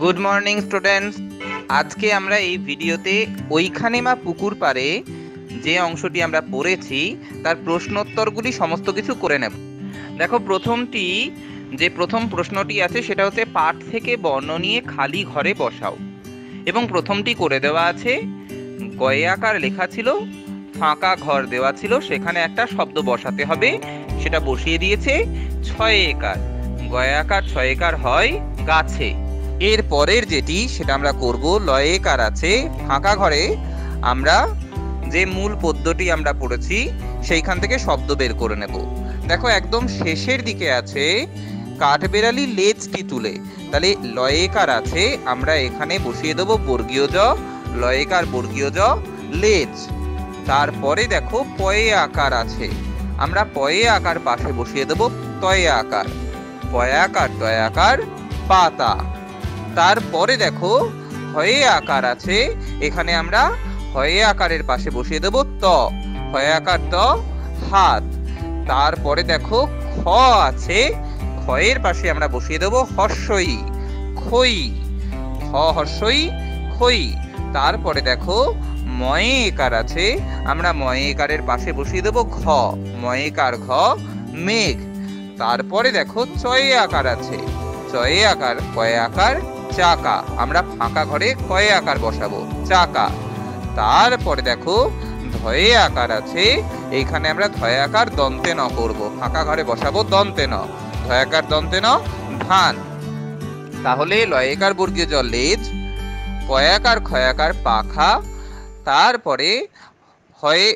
Good morning students আজকে আমরা এই ভিডিওতে ওইখানে মা পুকুর পাড়ে যে অংশটি আমরা পড়েছি, তার প্রশ্নোত্তরগুলি সমস্ত কিছু করে নেব। দেখো, প্রথমটি, যে প্রথম প্রশ্নটি আছে, সেটা হচ্ছে পাঠ থেকে বর্ণ নিয়ে খালি ঘরে বসাও। এবং প্রথমটি করে দেওয়া আছে, গয়ে আকার লেখা ছিল, ফাঁকা ঘর দেওয়া ছিল, সেখানে একটা শব্দ বসাতে হবে, সেটা বসিয়ে দিয়েছে, ছয় একার। গয়াকার ছয় একার হয় গাছে। এর পরের যেটি সেটা আমরা করব, লয়ে কার আছে, ফাঁকা ঘরে আমরা যে মূল পদ্যটি আমরা পড়েছি, সেইখান থেকে শব্দ বের করে নেব। দেখো একদম শেষের দিকে আছে কাঠ কাঠবেড়ালি লেজটি তুলে? তাহলে লয়েকার আছে, আমরা এখানে বসিয়ে দেবো বর্গীয় জ লয়েকার বর্গীয় জ, লেজ। তারপরে দেখো পয়ে আকার আছে, আমরা পয়ে আকার পাশে বসিয়ে দেবো তয়ে আকার। পয়াকার টয়াকার পাতা। তারপরে দেখো, হয়ে আকার আছে। এখানে আমরা হয়ে আকারের পাশে বসিয়ে দেব ত। হয়ে আকার ত, হাত। তারপরে দেখো, খ আছে। খয়ের পাশে আমরা বসিয়ে দেব হর্ষই খই খ হর্ষই খই তারপরে দেখো, ময়ে একার আছে। আমরা ময়ে একারের পাশে বসিয়ে দেব ঘ। ময়ে একার ঘ, মেঘ। তারপরে দেখো, চয়ে আকার আছে। চয়ে আকার, কয়ে আকার চাকা। আমরা ফাঁকা ঘরে কয়ে আকার বসাবো। চাকা। তারপরে দেখো, ধয়ে আকার আছে। এইখানে আমরা ধয়ে আকার দন্তে ন করব। ফাঁকা ঘরে বসাবো দন্তে ন। ধয়াকার দন্তে ন, ধান। তাহলে লয়েকার বর্গীয় জল লেজ কয়াকার ক্ষয়াকার পাখা। তারপরে হয়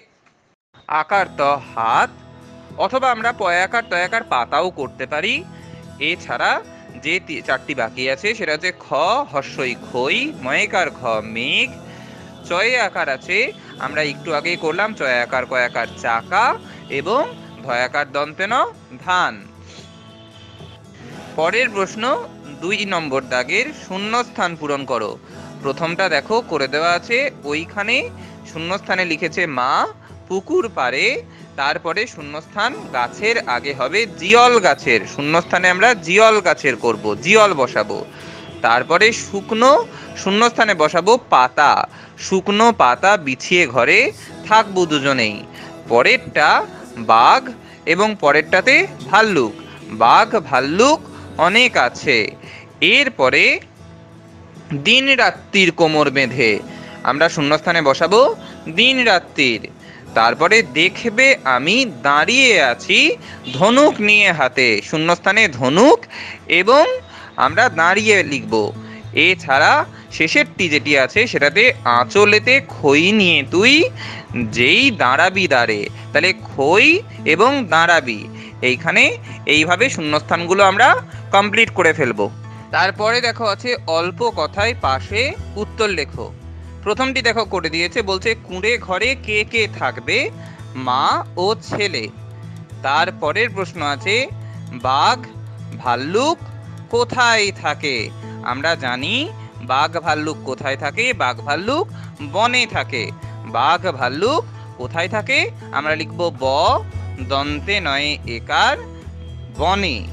আকার ত হাত। অথবা আমরা পয়াকার তয়াকার পাতাও করতে পারি। এছাড়া যে চারটি বাকি আছে, সেটা হচ্ছে খ, হর্ষই খই, ময়কার ঘ, মেঘ। চয়ে আকার আছে, আমরা একটু আগেই করলাম চয় আকার কয়াকার চাকা এবং ধয়াকার দন্তেন ধান। পরের প্রশ্ন, দুই নম্বর দাগের শূন্যস্থান পূরণ করো। প্রথমটা দেখো, করে দেওয়া আছে, ওইখানে শূন্যস্থানে লিখেছে মা, পুকুর পাড়ে তারপরে শূন্যস্থান গাছের আগে হবে জিয়ল গাছের। শূন্যস্থানে আমরা জিয়ল গাছের করব, জিয়ল বসাবো। তারপরে শুকনো, শূন্যস্থানে বসাবো পাতা। শুকনো পাতা বিছিয়ে ঘরে থাকব দুজনেই। পরেরটা বাঘ এবং পরেরটাতে ভাল্লুক। বাঘ, ভাল্লুক অনেক আছে। এরপরে দিন রাত্রির কোমর বেঁধে। আমরা শূন্যস্থানে বসাবো দিন রাত্রির তারপরে দেখবে আমি দাঁড়িয়ে আছি ধনুক নিয়ে হাতে, শূন্যস্থানে ধনুক এবং আমরা দাঁড়িয়ে লিখব। এছাড়া শেষেরটি যেটি আছে সেটাতে আঁচলেতে খই নিয়ে তুই যেই দাঁড়াবি দাঁড়ে তাহলে খই এবং দাঁড়াবি, এইখানে এইভাবে শূন্যস্থানগুলো আমরা কমপ্লিট করে ফেলব। তারপরে দেখো আছে অল্প কথায় পাশে উত্তর লেখো। প্রথমটি দেখো, করে দিয়েছে, বলছে, কুঁড়ে ঘরে কে কে থাকবে? মা ও ছেলে। তারপরের প্রশ্ন আছে, বাঘ, ভাল্লুক কোথায় থাকে? আমরা জানি, বাঘ, ভাল্লুক কোথায় থাকে? বাঘ, ভাল্লুক বনে থাকে। বাঘ, ভাল্লুক কোথায় থাকে? আমরা লিখব, ব, দন্তে নয় একার বনে।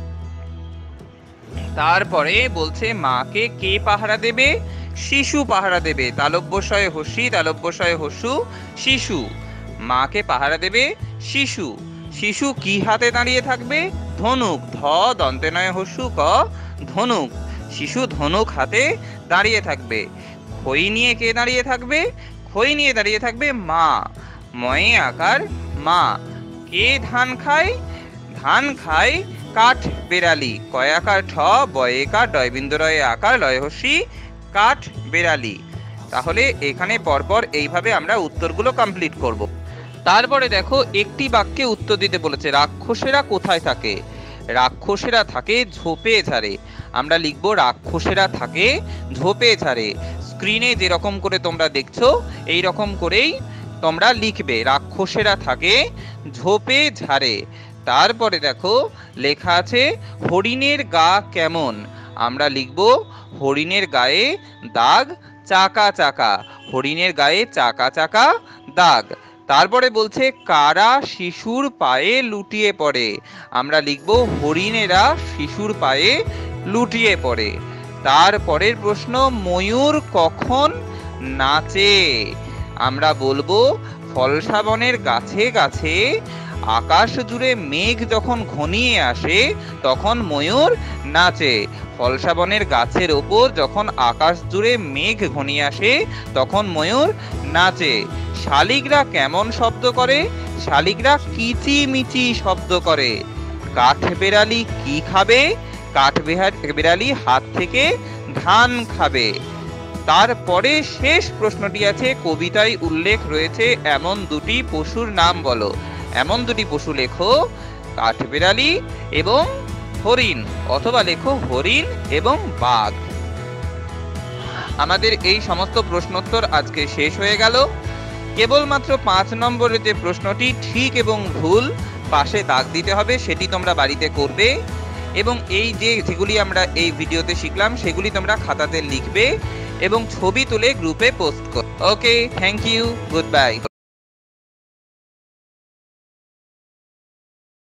তারপরে বলছে, মাকে কে পাহারা দেবে? শিশু পাহারা দেবে। তালব্যশয় হসি, তালব্যশয় হসু, শিশু। মাকে পাহারা দেবে শিশু। শিশু কি হাতে দাঁড়িয়ে থাকবে? ধনুক। ধ দন্তে নয় হসু, ক ধনুক। শিশু ধনুক হাতে দাঁড়িয়ে থাকবে। খই নিয়ে কে দাঁড়িয়ে থাকবে? খই নিয়ে দাঁড়িয়ে থাকবে মা। ময়ে আকার মা। কে ধান খায়? ধান খায় কাঠ বেড়ালি। কয়াকার ঠ বয়েকার ডয়বিন্দুরয়ে আকার লয়হসি কাঠ, বেড়ালি। তাহলে এখানে পরপর এইভাবে আমরা উত্তরগুলো কমপ্লিট করব। তারপরে দেখো, একটি বাক্যে উত্তর দিতে বলেছে, রাক্ষসেরা কোথায় থাকে? রাক্ষসেরা থাকে ঝোপে ঝাড়ে। আমরা লিখব, রাক্ষসেরা থাকে ঝোপে ঝাড়ে। স্ক্রিনে যেরকম করে তোমরা দেখছ এই রকম করেই তোমরা লিখবে, রাক্ষসেরা থাকে ঝোপে ঝাড়ে। তারপরে দেখো, লেখা আছে, হরিণের গা কেমন? আমরা লিখব হরিণের গায়ে দাগ, চাকা চাকা। হরিণের গায়ে চাকা চাকা, দাগ। তারপরে বলছে, কারা শিশুর পায়ে লুটিয়ে পড়ে? আমরা লিখব, হরিণেরা শিশুর পায়ে লুটিয়ে পড়ে। তারপরের প্রশ্ন, ময়ূর কখন নাচে? আমরা বলব, ফলসাবনের গাছে গাছে আকাশ জুড়ে মেঘ যখন ঘনিয়ে আসে, তখন ময়ূর নাচে। ফলসাবনের গাছের ওপর যখন আকাশ জুড়ে মেঘ ঘনিয়ে আসে, তখন ময়ূর নাচে। শালিকরা কেমন শব্দ করে? শালিকরা কিচিমিচি শব্দ করে। কাঠ বেড়ালি কি খাবে? কাঠ বেড়ালি হাত থেকে ধান খাবে। তারপরে শেষ প্রশ্নটি আছে, কবিতায় উল্লেখ রয়েছে, এমন দুটি পশুর নাম বলো। এমন দুটি পশু লেখো, কাঠবেড়ালি এবং হরিণ, অথবা লেখো হরিণ এবং বাঘ। আমাদের এই সমস্ত প্রশ্নোত্তর আজকে শেষ হয়ে গেল। কেবলমাত্র পাঁচ নম্বরের যে প্রশ্নটি ঠিক এবং ভুল, পাশে দাগ দিতে হবে, সেটি তোমরা বাড়িতে করবে এবং এই যে যেগুলি আমরা এই ভিডিওতে শিখলাম, সেগুলি তোমরা খাতাতে লিখবে এবং ছবি তুলে গ্রুপে পোস্ট কর okay, thank you, good bye.